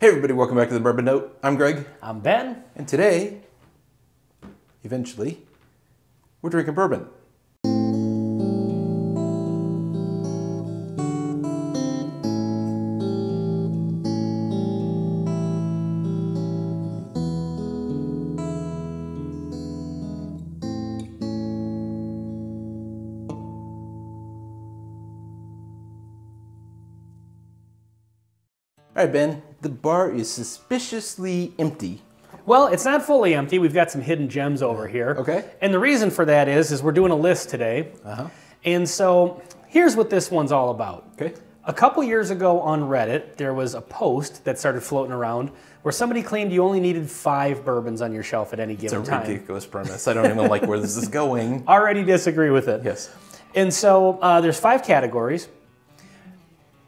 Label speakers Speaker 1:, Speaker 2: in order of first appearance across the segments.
Speaker 1: Hey everybody, welcome back to the Bourbon Note. I'm Greg,
Speaker 2: I'm Ben.
Speaker 1: and today, eventually, we're drinking bourbon. All right, Ben, the bar is suspiciously empty.
Speaker 2: Well, it's not fully empty. We've got some hidden gems over here.
Speaker 1: Okay.
Speaker 2: And the reason for that is, is we're doing a list today. Uh-huh. And so here's what this one's all about.
Speaker 1: Okay.
Speaker 2: A couple years ago on Reddit, there was a post that started floating around where somebody claimed you only needed five bourbons on your shelf at any
Speaker 1: It's
Speaker 2: given
Speaker 1: a
Speaker 2: time.
Speaker 1: ridiculous premise. I don't even like where this is going.
Speaker 2: Already disagree with it.
Speaker 1: Yes.
Speaker 2: And so uh, there's five categories.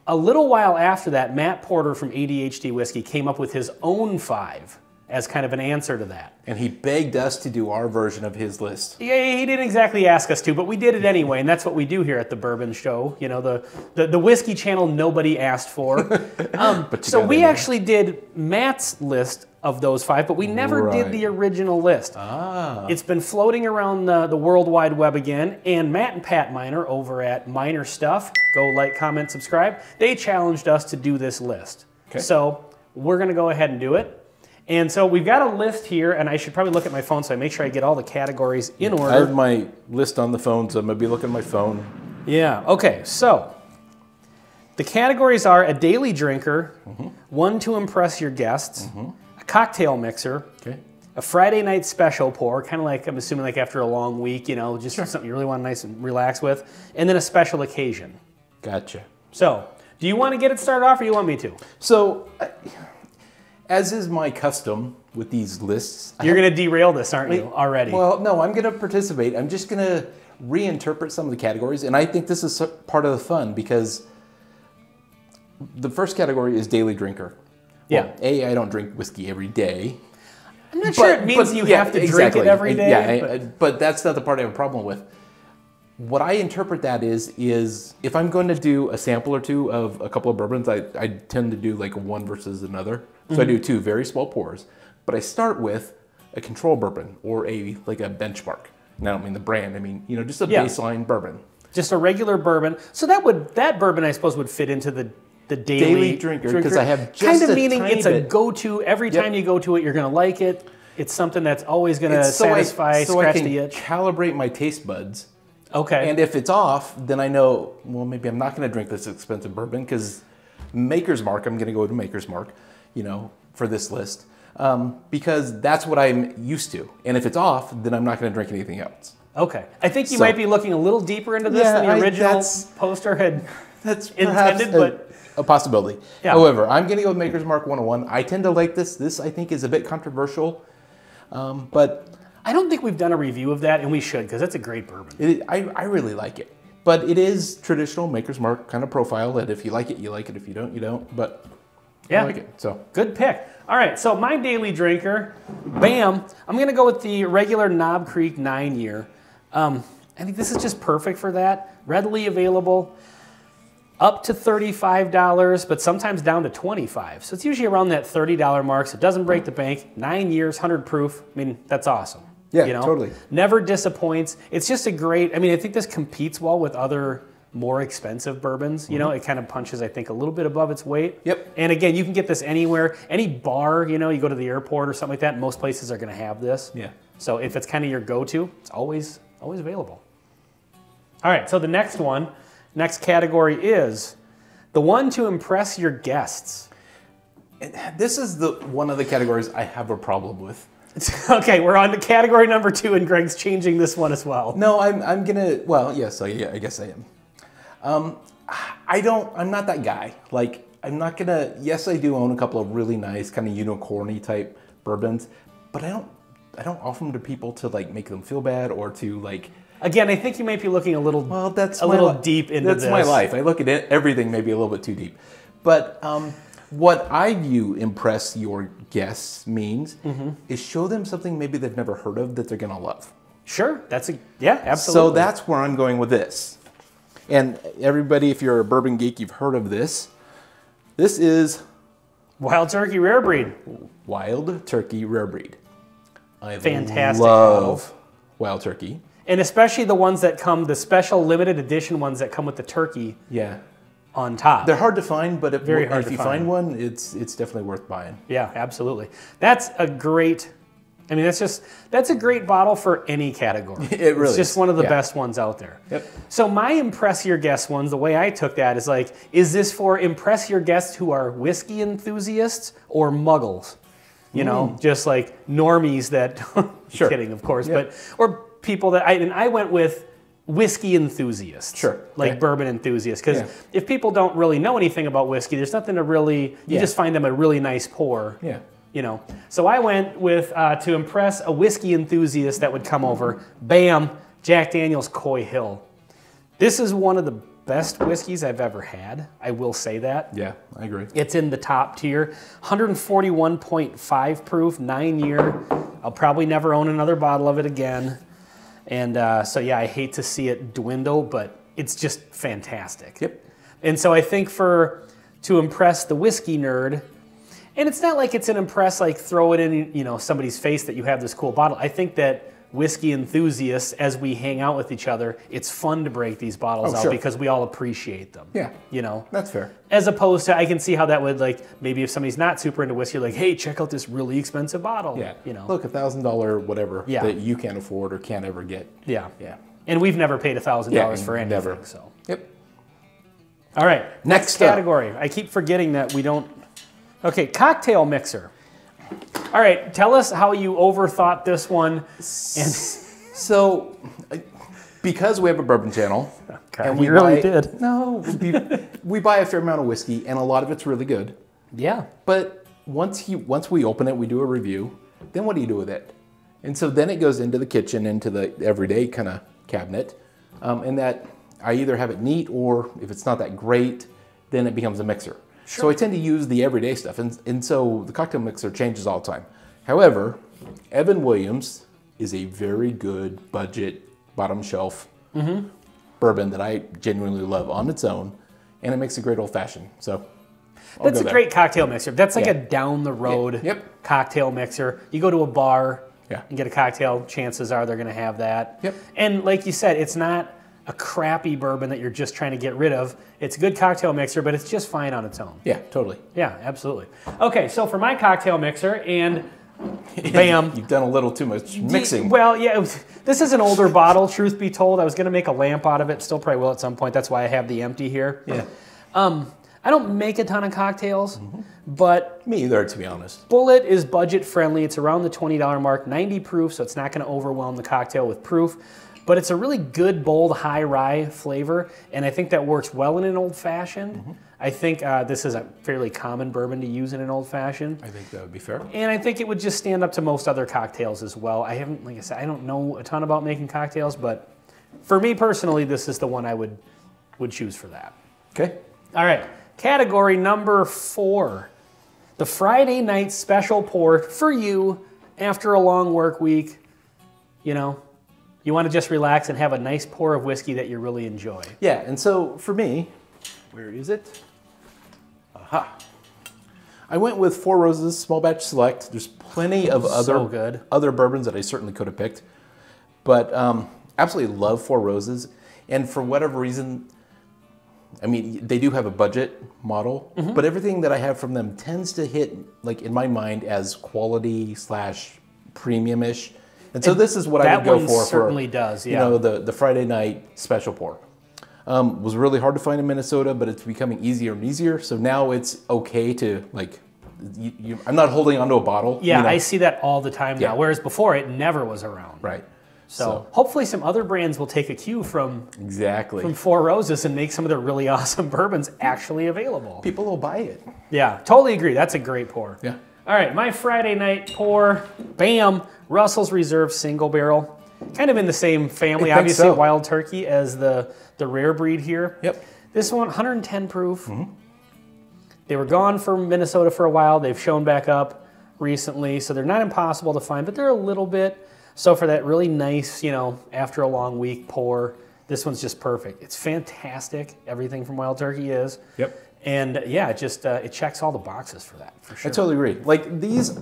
Speaker 2: A little while after that, Matt Porter from ADHD Whiskey came up with his own five as kind of an answer to that.
Speaker 1: And he begged us to do our version of his list.
Speaker 2: Yeah, he didn't exactly ask us to, but we did it anyway, and that's what we do here at the Bourbon Show. You know, the the, the whiskey channel nobody asked for. Um, so we actually did Matt's list of those five, but we never
Speaker 1: Right.
Speaker 2: did the original list.
Speaker 1: Ah.
Speaker 2: It's been floating around the, the World Wide Web again, and Matt and Pat Miner over at Miner Stuff, go like, comment, subscribe, they challenged us to do this list.
Speaker 1: Okay.
Speaker 2: So we're going to go ahead and do it. And so we've got a list here, and I should probably look at my phone so I make sure I get all the categories in order.
Speaker 1: I have my list on the phone, so I'm gonna be looking at my phone.
Speaker 2: Yeah, okay, so the categories are a daily drinker, mm-hmm. one to impress your guests, mm-hmm. a cocktail mixer,
Speaker 1: Okay.
Speaker 2: a Friday night special pour, kind of like I'm assuming like after a long week, you know, just something you really want to nice and relax with, and then a special occasion.
Speaker 1: Gotcha.
Speaker 2: So, do you want to get it started off or you want me to?
Speaker 1: So, I- as is my custom with these lists,
Speaker 2: You're going to derail this, aren't you, already?
Speaker 1: Well, no, I'm gonna participate. I'm just gonna reinterpret some of the categories, and I think this is part of the fun because the first category is daily drinker. Well,
Speaker 2: Yeah.
Speaker 1: A, I don't drink whiskey every day.
Speaker 2: I'm not sure it means you have to drink it every day.
Speaker 1: Yeah,
Speaker 2: but-
Speaker 1: I- but that's not the part I have a problem with. What I interpret that is is if I'm going to do a sample or two of a couple of bourbons, I, I tend to do like one versus another. So I do
Speaker 2: Mm-hmm.
Speaker 1: two very small pours, but I start with a control bourbon or a like a benchmark. And I don't mean the brand. I mean you know just a
Speaker 2: Yeah.
Speaker 1: baseline bourbon.
Speaker 2: just a regular bourbon. So that would that bourbon I suppose would fit into the the daily,
Speaker 1: Daily drinker, 'cause I have
Speaker 2: kind of meaning it's a go-to. Every
Speaker 1: Yep.
Speaker 2: time you go to it, you're going to like it. It's something that's always going to
Speaker 1: so I-
Speaker 2: satisfy,
Speaker 1: so I can
Speaker 2: the itch.
Speaker 1: calibrate my taste buds.
Speaker 2: Okay.
Speaker 1: And if it's off, then I know, well, maybe I'm not going to drink this expensive bourbon because Maker's Mark, I'm going to go to Maker's Mark, you know, for this list. Um, because that's what I'm used to. And if it's off, then I'm not going to drink anything else.
Speaker 2: okay. I think you
Speaker 1: So-
Speaker 2: might be looking a little deeper into this
Speaker 1: Yeah,
Speaker 2: than the
Speaker 1: I-
Speaker 2: original
Speaker 1: that's-
Speaker 2: poster had.
Speaker 1: That's
Speaker 2: Intended,
Speaker 1: a,
Speaker 2: but-
Speaker 1: a possibility.
Speaker 2: Yeah.
Speaker 1: However, I'm going to go with Maker's Mark 101. I tend to like this. This, I think, is a bit controversial. Um, but
Speaker 2: I don't think we've done a review of that, and we should because that's a great bourbon.
Speaker 1: it, I, I really like it. But it is traditional Maker's Mark kind of profile that if you like it, you like it. If you don't, you don't. But
Speaker 2: Yeah.
Speaker 1: I like it. So
Speaker 2: Good pick. All right, so my daily drinker, bam, I'm gonna go with the regular Knob Creek nine year. Um, I think this is just perfect for that. Readily available, up to $35, but sometimes down to 25. So it's usually around that $30 mark. So it doesn't break the bank. Nine years, 100 proof. I mean, that's awesome.
Speaker 1: Yeah, you know? totally.
Speaker 2: Never disappoints. It's just a great. I mean, I think this competes well with other more expensive bourbons. You know, it kind of punches, I think, a little bit above its weight.
Speaker 1: Mm-hmm. Yep.
Speaker 2: And again, you can get this anywhere, any bar. You know, you go to the airport or something like that. Most places are going to have this.
Speaker 1: Yeah.
Speaker 2: So if it's kind of your go-to, it's always always available. All right. So the next one, next category is the one to impress your guests.
Speaker 1: this is the one of the categories I have a problem with.
Speaker 2: okay, we're on to category number two, and Greg's changing this one as well.
Speaker 1: No, I'm, I'm gonna. Well, yes, I, yeah, I guess I am. Um, I don't. I'm not that guy. Like, I'm not gonna. Yes, I do own a couple of really nice, kind of unicorny type bourbons, but I don't. I don't offer them to people to like make them feel bad or to like.
Speaker 2: Again, I think you might be looking a little
Speaker 1: Well, that's
Speaker 2: a little
Speaker 1: li-
Speaker 2: deep into
Speaker 1: That's
Speaker 2: this.
Speaker 1: my life. I look at it, everything maybe a little bit too deep, but um, what I view impress your guests means
Speaker 2: Mm-hmm.
Speaker 1: is show them something maybe they've never heard of that they're gonna love.
Speaker 2: Sure, that's a yeah, absolutely.
Speaker 1: So that's where I'm going with this. And everybody, if you're a bourbon geek, you've heard of this. This is
Speaker 2: Wild Turkey Rare Breed.
Speaker 1: Wild Turkey Rare Breed. I
Speaker 2: Fantastic
Speaker 1: love Wild Turkey.
Speaker 2: And especially the ones that come, the special limited edition ones that come with the turkey
Speaker 1: Yeah.
Speaker 2: on top.
Speaker 1: They're hard to find, but if,
Speaker 2: Very hard
Speaker 1: if
Speaker 2: to
Speaker 1: you
Speaker 2: find.
Speaker 1: find one, it's it's definitely worth buying.
Speaker 2: Yeah, absolutely. That's a great. I mean, that's just that's a great bottle for any category.
Speaker 1: It really
Speaker 2: It's just
Speaker 1: is.
Speaker 2: one of the
Speaker 1: Yeah.
Speaker 2: best ones out there.
Speaker 1: Yep.
Speaker 2: So my impress your guests ones, the way I took that is like, is this for impress your guests who are whiskey enthusiasts or muggles? You know, just like normies that.
Speaker 1: Mm. Sure.
Speaker 2: Kidding, of course,
Speaker 1: Yeah.
Speaker 2: but or people that I and I went with whiskey enthusiasts.
Speaker 1: Sure.
Speaker 2: Like
Speaker 1: Okay.
Speaker 2: bourbon enthusiasts, because
Speaker 1: Yeah.
Speaker 2: if people don't really know anything about whiskey, there's nothing to really. You
Speaker 1: Yeah.
Speaker 2: just find them a really nice pour
Speaker 1: Yeah.
Speaker 2: You know. So I went with uh, to impress a whiskey enthusiast that would come over. Bam, Jack Daniel's Coy Hill. This is one of the best whiskeys I've ever had. I will say that.
Speaker 1: Yeah, I agree.
Speaker 2: It's in the top tier, 141.5 proof, nine year. I'll probably never own another bottle of it again. And uh, so yeah, I hate to see it dwindle, but it's just fantastic.
Speaker 1: Yep.
Speaker 2: And so I think for to impress the whiskey nerd, and it's not like it's an impress like throw it in you know somebody's face that you have this cool bottle. I think that whiskey enthusiasts, as we hang out with each other, it's fun to break these bottles
Speaker 1: Oh,
Speaker 2: out
Speaker 1: sure.
Speaker 2: because we all appreciate them.
Speaker 1: Yeah.
Speaker 2: You know,
Speaker 1: That's fair.
Speaker 2: as opposed to I can see how that would like maybe if somebody's not super into whiskey, like hey, check out this really expensive bottle.
Speaker 1: Yeah.
Speaker 2: You know.
Speaker 1: Look, a thousand dollar whatever
Speaker 2: Yeah.
Speaker 1: that you can't afford or can't ever get.
Speaker 2: Yeah.
Speaker 1: Yeah.
Speaker 2: And we've never paid a thousand
Speaker 1: Yeah,
Speaker 2: dollars for anything.
Speaker 1: never.
Speaker 2: So.
Speaker 1: Yep.
Speaker 2: All right.
Speaker 1: Next up.
Speaker 2: category. I keep forgetting that we don't. Okay, cocktail mixer. All right, tell us how you overthought this one. And
Speaker 1: So, because we have a bourbon channel,
Speaker 2: God, you really did.
Speaker 1: No, we, we buy a fair amount of whiskey, and a lot of it's really good.
Speaker 2: yeah,
Speaker 1: But once you once we open it, we do a review. Then what do you do with it? And so then it goes into the kitchen, into the everyday kind of cabinet, um, and that I either have it neat or if it's not that great, then it becomes a mixer. So I tend to use the everyday stuff, and, and so the cocktail mixer changes all the time. However, Evan Williams is a very good budget bottom shelf mm-hmm. bourbon that I genuinely love on its own, and it makes a great old fashioned. So I'll
Speaker 2: that's a
Speaker 1: there.
Speaker 2: great cocktail mixer. That's like
Speaker 1: Yeah.
Speaker 2: a down the road
Speaker 1: Yep.
Speaker 2: cocktail mixer. You go to a bar
Speaker 1: Yeah.
Speaker 2: and get a cocktail, chances are they're going to have that.
Speaker 1: Yep.
Speaker 2: And like you said, it's not a crappy bourbon that you're just trying to get rid of. It's a good cocktail mixer, but it's just fine on its own.
Speaker 1: Yeah, totally.
Speaker 2: Yeah, absolutely. Okay, so for my cocktail mixer, and bam.
Speaker 1: You've done a little too much mixing.
Speaker 2: Well, yeah, was- this is an older bottle, truth be told. I was going to make a lamp out of it, still probably will at some point. That's why I have the empty here.
Speaker 1: yeah.
Speaker 2: Um, I don't make a ton of cocktails, but
Speaker 1: Me either, to be honest.
Speaker 2: Bulleit is budget friendly. It's around the $20 mark, 90 proof, so it's not going to overwhelm the cocktail with proof. But it's a really good, bold, high rye flavor, and I think that works well in an old fashioned. I think uh, this is a fairly common bourbon to use in an old fashioned.
Speaker 1: I think that would be fair.
Speaker 2: And I think it would just stand up to most other cocktails as well. I haven't, like I said, I don't know a ton about making cocktails, but for me personally, this is the one I would would choose for that.
Speaker 1: Okay.
Speaker 2: All right, category number four, the Friday night special pour for you after a long work week. You know, you want to just relax and have a nice pour of whiskey that you really enjoy.
Speaker 1: Yeah, and so for me, where is it? Aha. I went with Four Roses Small Batch Select. There's plenty of other
Speaker 2: So good.
Speaker 1: other bourbons that I certainly could have picked, but um, absolutely love Four Roses. And for whatever reason, I mean, they do have a budget model,
Speaker 2: Mm-hmm.
Speaker 1: but everything that I have from them tends to hit, like in my mind, as quality slash premium-ish. And so this is what I would go
Speaker 2: one
Speaker 1: for.
Speaker 2: certainly
Speaker 1: for,
Speaker 2: does,
Speaker 1: You know, the the Friday night special pour. Um, was really hard to find in Minnesota, but it's becoming easier and easier. So now it's okay to like. You, you, I'm not holding onto a bottle.
Speaker 2: Yeah,
Speaker 1: you know?
Speaker 2: I see that all the time
Speaker 1: Yeah.
Speaker 2: now, whereas before it never was around.
Speaker 1: right.
Speaker 2: So, hopefully some other brands will take a cue from
Speaker 1: exactly.
Speaker 2: from Four Roses and make some of their really awesome bourbons actually available.
Speaker 1: People will buy it.
Speaker 2: Yeah, totally agree. That's a great pour.
Speaker 1: Yeah.
Speaker 2: All right, my Friday night pour, bam, Russell's Reserve single barrel. Kind of in the same family, obviously
Speaker 1: so.
Speaker 2: wild turkey as the the rare breed here.
Speaker 1: Yep.
Speaker 2: This one 110 proof.
Speaker 1: Mm-hmm.
Speaker 2: They were gone from Minnesota for a while. They've shown back up recently, so they're not impossible to find, but they're a little bit. So for that really nice, you know, after a long week pour, this one's just perfect. It's fantastic. Everything from Wild Turkey is.
Speaker 1: Yep.
Speaker 2: And yeah, it just uh, it checks all the boxes for that for sure.
Speaker 1: I totally agree. Like these,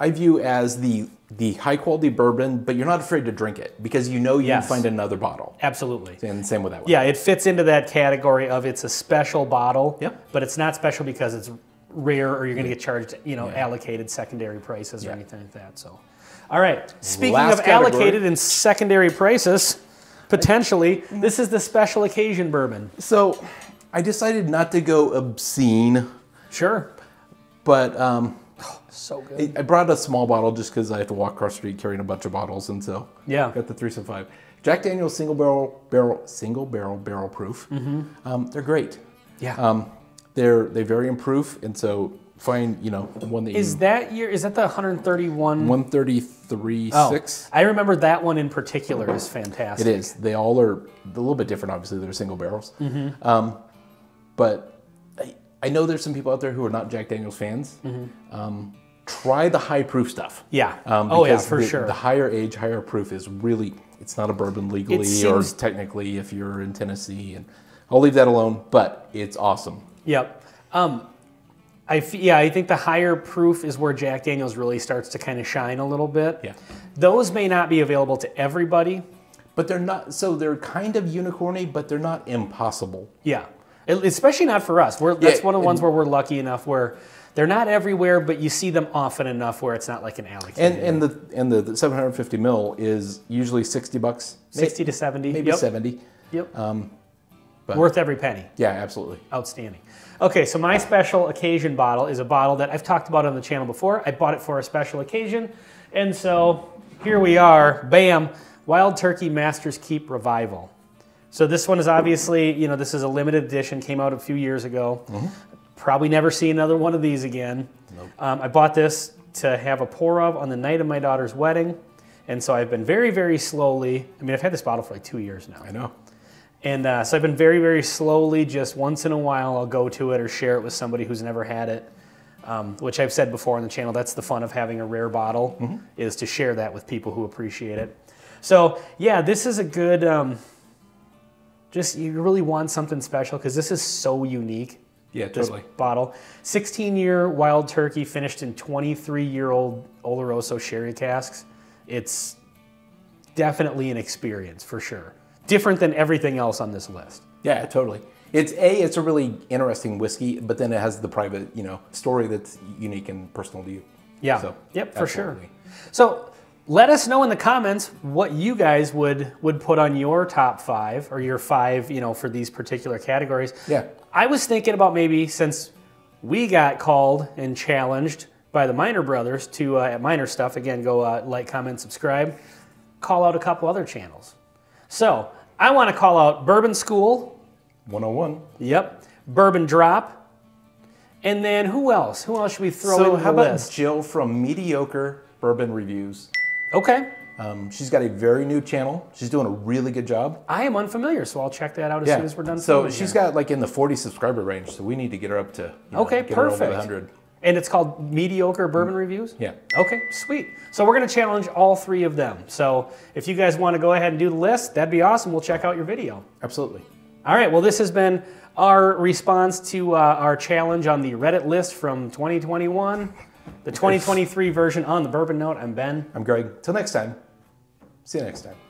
Speaker 1: I view as the the high quality bourbon, but you're not afraid to drink it because you know you
Speaker 2: Yes.
Speaker 1: can find another bottle.
Speaker 2: Absolutely.
Speaker 1: And same with that one.
Speaker 2: Yeah, it fits into that category of it's a special bottle.
Speaker 1: Yep.
Speaker 2: But it's not special because it's rare or you're going to get charged, you know, allocated secondary prices or anything like that. So, all right. Speaking
Speaker 1: Last
Speaker 2: of
Speaker 1: category.
Speaker 2: allocated and secondary prices, potentially, this is the special occasion bourbon.
Speaker 1: So I decided not to go obscene,
Speaker 2: Sure.
Speaker 1: but um,
Speaker 2: So good.
Speaker 1: I I brought a small bottle just because I have to walk across the street carrying a bunch of bottles, and so
Speaker 2: Yeah.
Speaker 1: got the three seven five. Jack Daniel's single barrel barrel single barrel barrel proof. Um, they're great.
Speaker 2: yeah.
Speaker 1: Um, they're they vary in proof, and so find you know one that
Speaker 2: is
Speaker 1: you
Speaker 2: that year is that the 131
Speaker 1: one thirty three
Speaker 2: Oh,
Speaker 1: six.
Speaker 2: I remember that one in particular is fantastic.
Speaker 1: It is. They all are a little bit different. Obviously, they're single barrels.
Speaker 2: Mm-hmm.
Speaker 1: Um, but I, I know there's some people out there who are not Jack Daniel's fans.
Speaker 2: Mm-hmm.
Speaker 1: Um, try the high proof stuff.
Speaker 2: Yeah.
Speaker 1: Um,
Speaker 2: oh yeah, for
Speaker 1: the,
Speaker 2: sure.
Speaker 1: The higher age, higher proof is really. It's not a bourbon legally
Speaker 2: seems-
Speaker 1: or technically if you're in Tennessee, and I'll leave that alone. But it's awesome.
Speaker 2: Yep. Um, I f- yeah, I think the higher proof is where Jack Daniels really starts to kind of shine a little bit.
Speaker 1: Yeah.
Speaker 2: Those may not be available to everybody.
Speaker 1: But they're not. So they're kind of unicorny, but they're not impossible.
Speaker 2: Yeah. Especially not for us. We're, that's
Speaker 1: Yeah,
Speaker 2: one of the ones where we're lucky enough where they're not everywhere, but you see them often enough where it's not like an allocated.
Speaker 1: And and the and the, the 750 mil is usually 60 bucks,
Speaker 2: 60 to 70.
Speaker 1: maybe
Speaker 2: yep.
Speaker 1: 70.
Speaker 2: Yep.
Speaker 1: Um, but-
Speaker 2: Worth every penny.
Speaker 1: Yeah, absolutely.
Speaker 2: Outstanding. Okay, so my special occasion bottle is a bottle that I've talked about on the channel before. I bought it for a special occasion. And so here we are, bam, Wild Turkey Masters Keep Revival. So this one is obviously, you know, this is a limited edition, came out a few years ago. Mm-hmm. Probably never see another one of these again. Um, I bought this to have a pour of on the night of my daughter's wedding. And so I've been very, very slowly, I mean, I've had this bottle for like two years now.
Speaker 1: I know.
Speaker 2: And uh, so I've been very, very slowly, just once in a while, I'll go to it or share it with somebody who's never had it. Um, which I've said before on the channel, that's the fun of having a rare bottle, is to share that with people who appreciate it. So, yeah, this is a good, um, just you really want something special because this is so unique.
Speaker 1: Yeah,
Speaker 2: This
Speaker 1: totally.
Speaker 2: bottle. 16 year wild turkey finished in 23 year old Oloroso sherry casks. It's definitely an experience for sure. Different than everything else on this list.
Speaker 1: Yeah, totally. It's a. It's a really interesting whiskey, but then it has the private, you know, story that's unique and personal to you.
Speaker 2: Yeah.
Speaker 1: So,
Speaker 2: yep, for sure. So let us know in the comments what you guys would would put on your top five or your five, you know, for these particular categories.
Speaker 1: Yeah.
Speaker 2: I was thinking about maybe since we got called and challenged by the Miner Brothers to uh, at Miner Stuff again, go uh, like, comment, subscribe. Call out a couple other channels. So I want to call out Bourbon School.
Speaker 1: 101.
Speaker 2: Yep. Bourbon Drop. And then who else? Who else should we throw
Speaker 1: So
Speaker 2: in
Speaker 1: how about? Jill from Mediocre Bourbon Reviews?
Speaker 2: Okay.
Speaker 1: Um, she's got a very new channel. She's doing a really good job.
Speaker 2: I am unfamiliar, so I'll check that out as soon as we're done.
Speaker 1: So she's
Speaker 2: here.
Speaker 1: got like in the 40 subscriber range. So we need to get her up to you know,
Speaker 2: Okay,
Speaker 1: get her over the
Speaker 2: perfect.
Speaker 1: 100.
Speaker 2: and it's called Mediocre Bourbon Reviews.
Speaker 1: Yeah.
Speaker 2: Okay, sweet. So we're going to challenge all three of them. So if you guys want to go ahead and do the list, that'd be awesome. We'll check out your video.
Speaker 1: Absolutely.
Speaker 2: All right. Well, this has been our response to uh, our challenge on the Reddit list from 2021, the 2023 version on the Bourbon Note. I'm Ben.
Speaker 1: I'm Greg. Till next time. See you next time.